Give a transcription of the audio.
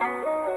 Música